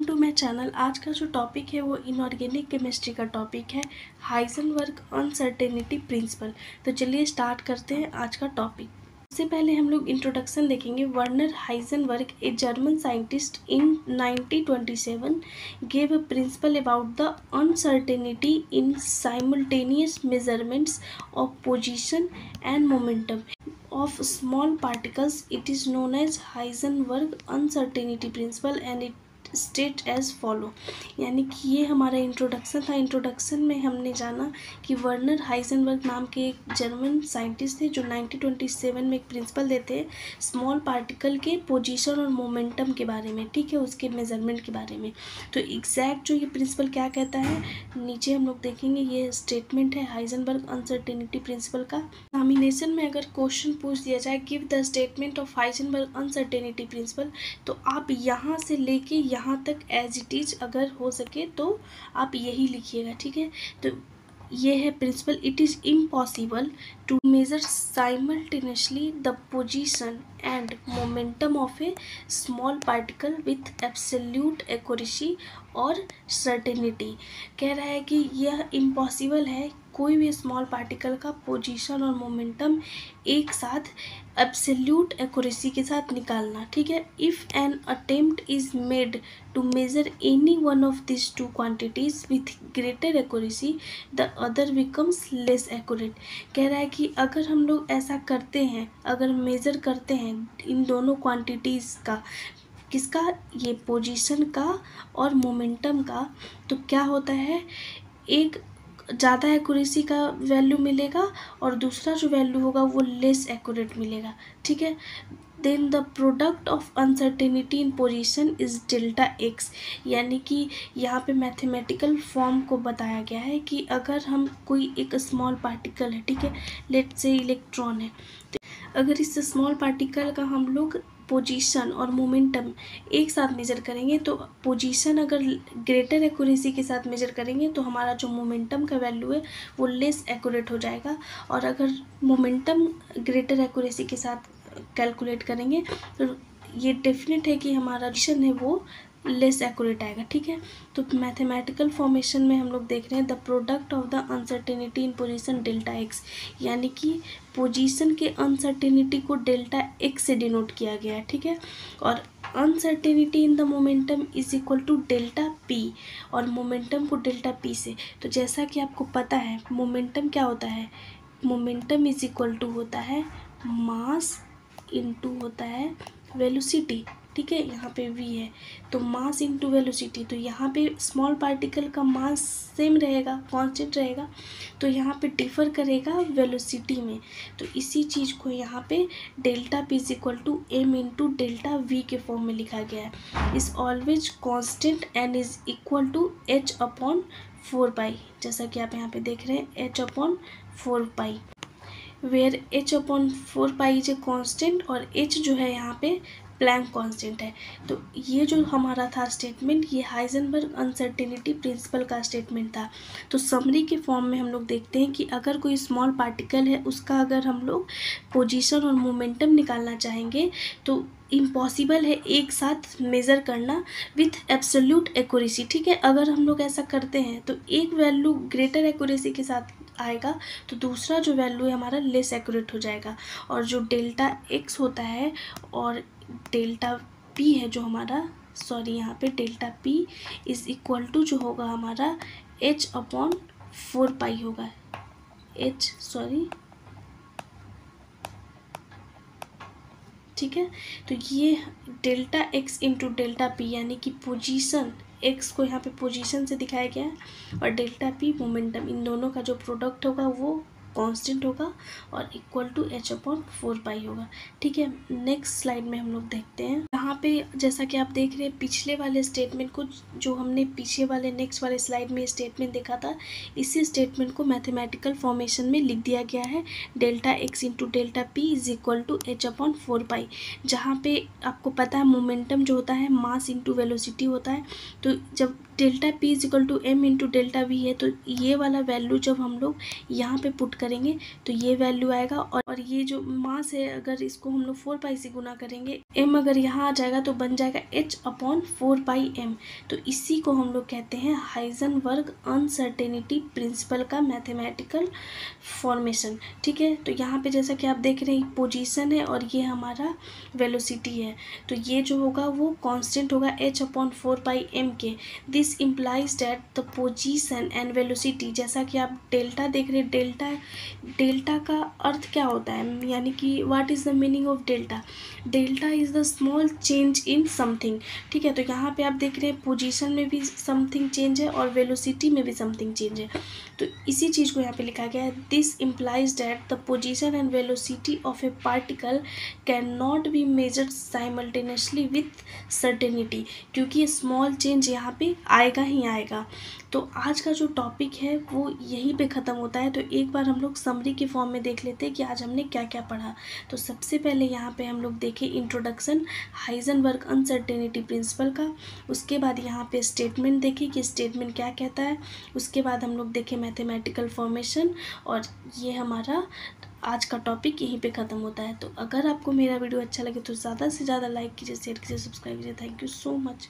To my channel आज का जो टॉपिक है वो इनऑर्गेनिक केमिस्ट्री का टॉपिक है हाइजनबर्ग अनसर्टेनिटी प्रिंसिपल तो चलिए स्टार्ट करते हैं आज का टॉपिक सबसे पहले हम लोग इंट्रोडक्शन देखेंगे. Werner Heisenberg a German scientist in 1927 gave a principle about the uncertainty in simultaneous measurements of position and momentum of small particles, it is known as heisenberg uncertainty principle and it state as follow यानी कि ये हमारा introduction था। Introduction में हमने जाना कि Werner Heisenberg नाम के एक जर्मन साइंटिस्ट थे, जो 1927 में एक प्रिंसिपल देते हैं स्मॉल पार्टिकल के पोजीशन और मोमेंटम के बारे में, ठीक है? उसके मेज़रमेंट के बारे में। तो एग्जैक्ट जो ये प्रिंसिपल क्या कहता है? नीचे हम लोग देखेंगे, ये स्टेटमेंट है हाइजनबर्ग अनसर्टेनिटी प्रिंसिपल का। नॉमिनेशन में अगर क्वेश्चन पूछ दिया जाए give the statement of Heisenberg uncertainty principle तो आप यहाँ से लेके यहाँ तक एज इट इज़ अगर हो सके तो आप यही लिखिएगा, ठीक है? तो ये है principle it is impossible to measure simultaneously the position and momentum of a small particle with absolute accuracy और सर्टेनिटी कह रहा है कि यह इम्पॉसिबल है कोई भी स्मॉल पार्टिकल का पोजीशन और मोमेंटम एक साथ एब्सल्यूट एक्यूरेसी के साथ निकालना, ठीक है? If an attempt is made to measure any one of this two quantities with greater accuracy the other becomes less accurate कह रहा है कि अगर हम लोग ऐसा करते हैं, अगर मेज़र करते हैं इन दोनों क्वांटिटीज़ का, किसका? ये पोजीशन का और मोमेंटम का तो क्या होता है? एक ज़्यादा एक्यूरेसी का वैल्यू मिलेगा और दूसरा जो वैल्यू होगा वो लेस एक्यूरेट मिलेगा, ठीक है? Then the product of uncertainty in position is delta X यानी कि यहाँ पे मैथमेटिकल फॉर्म को बताया गया है कि अगर हम कोई एक स्मॉल पार्टिकल है, ठीक है? लेट से इलेक्ट्रॉन है। अगर इस स्मॉल पार्टिकल का हम लोग पोजीशन और मोमेंटम एक साथ मेजर करेंगे तो पोजीशन अगर ग्रेटर एक्यूरेसी के साथ मेजर करेंगे तो हमारा जो मोमेंटम का वैल्यू है, वो लेस एक्यूरेट हो जाएगा। और अगर मोमेंटम ग्रेटर एक्यूरेसी के साथ कैलकुलेट करेंगे तो ये डेफिनेट है कि हमारा डिशन है वो लेस एक्यूरेट आएगा, ठीक है? तो मैथमेटिकल फॉर्मेशन में हम लोग देख रहे हैं the product of the uncertainty in position delta X यानी कि पोजीशन के अनसर्टेनिटी को डेल्टा एक्स से डिनोट किया गया है, ठीक है? और uncertainty in the momentum is equal to delta P और मोमेंटम को डेल्टा पी से। तो जैसा कि आपको पता है मोमेंटम क्या होता है? मोमेंटम इज़ इक्वल टू होता है मास इनटू होता है वेलोसिटी ठीक है, यहाँ पे v है। तो मास इनटू वेलोसिटी तो यहाँ पे स्मॉल पार्टिकल का मास सेम रहेगा कांस्टेंट रहेगा। तो यहाँ पे डिफर करेगा वेलोसिटी में। तो इसी चीज़ को यहाँ पे delta P is equal to M into delta V के फॉर्म में लिखा गया है। Is always constant and is equal to H upon four pi जैसा कि आप यहाँ पे देख रहे हैं H upon four pi where H upon four pi is a constant और एच जो है यहाँ पे प्लैंक कांस्टेंट है। तो ये जो हमारा था स्टेटमेंट ये हाइजनबर्ग अनसर्टेनिटी प्रिंसिपल का स्टेटमेंट था। तो समरी के फॉर्म में हम लोग देखते हैं कि अगर कोई स्मॉल पार्टिकल है, उसका अगर हम लोग पोजीशन और मोमेंटम निकालना चाहेंगे तो इम्पॉसिबल है एक साथ मेज़र करना विथ एब्सोल्यूट एक्यूरेसी ठीक है? अगर हम लोग ऐसा करते हैं तो एक वैल्यू ग्रेटर एक्यूरेसी के साथ आएगा तो दूसरा जो वैल्यू है हमारा लेस एक्यूरेट हो जाएगा। और जो डेल्टा एक्स होता है और डेल्टा पी है जो हमारा सॉरी यहाँ पे delta P is equal to जो होगा हमारा एच अपॉन फोर पाई होगा। एच सॉरी ठीक है? तो ये delta X into delta P यानी कि पोजीशन एक्स को यहाँ पे पोजीशन से दिखाया गया है, और डेल्टा पी मोमेंटम इन दोनों का जो प्रोडक्ट होगा वो कांस्टेंट होगा और equal to H upon four pi होगा। ठीक है नेक्स्ट स्लाइड में हम लोग देखते हैं। यहाँ पे जैसा कि आप देख रहे हैं, पिछले वाले स्टेटमेंट को, जो हमने पीछे वाले नेक्स्ट वाले स्लाइड में स्टेटमेंट देखा था, इसी स्टेटमेंट को मैथमेटिकल फॉर्मेशन में लिख दिया गया है। Delta X into delta P is equal to H upon four pi जहाँ पे आपको पता है मोमेंटम जो होता है मास इंटू वेलोसिटी होता है। तो जब delta P is equal to M into delta V है तो ये वाला वैल्यू जब हम लोग यहाँ पे पुट करेंगे तो ये वैल्यू आएगा और, ये जो मास है अगर इसको हम लोग फोर पाई से गुना करेंगे एम अगर यहाँ आ जाएगा तो बन जाएगा H upon four pi M तो इसी को हम लोग कहते हैं हाइजन वर्ग अनसर्टेनिटी प्रिंसिपल का मैथमेटिकल फॉर्मेशन ठीक है? तो यहाँ पे जैसा कि आप देख रहे हैं पोजीशन है और ये हमारा वेलोसिटी है। तो ये जो होगा वो कांस्टेंट होगा H upon four pi M के। This implies that the position and velocity जैसा कि आप डेल्टा देख रहे हैं डेल्टा डेल्टा का अर्थ क्या होता है? यानी कि what is the meaning of delta? Delta is the small change in something ठीक है तो यहाँ पे आप देख रहे हैं पोजीशन में भी समथिंग चेंज है और वेलोसिटी में भी समथिंग चेंज है। तो इसी चीज़ को यहाँ पे लिखा गया है this implies that the position and velocity of a particle can not be measured simultaneously with certainty क्योंकि स्मॉल चेंज यहाँ पे आएगा ही आएगा। तो आज का जो टॉपिक है, वो यहीं पे ख़त्म होता है। तो एक बार हम लोग समरी के फॉर्म में देख लेते हैं कि आज हमने क्या क्या पढ़ा। तो सबसे पहले यहाँ पे हम लोग देखें इंट्रोडक्शन हाइजनबर्ग अनसर्टेनिटी प्रिंसिपल का। उसके बाद यहाँ पे स्टेटमेंट देखें कि स्टेटमेंट क्या कहता है। उसके बाद हम लोग देखें मैथमेटिकल फॉर्मेशन और ये हमारा आज का टॉपिक यहीं पे ख़त्म होता है। तो अगर आपको मेरा वीडियो अच्छा लगे तो ज़्यादा से ज़्यादा लाइक कीजिए शेयर कीजिए सब्सक्राइब कीजिए। Thank you so much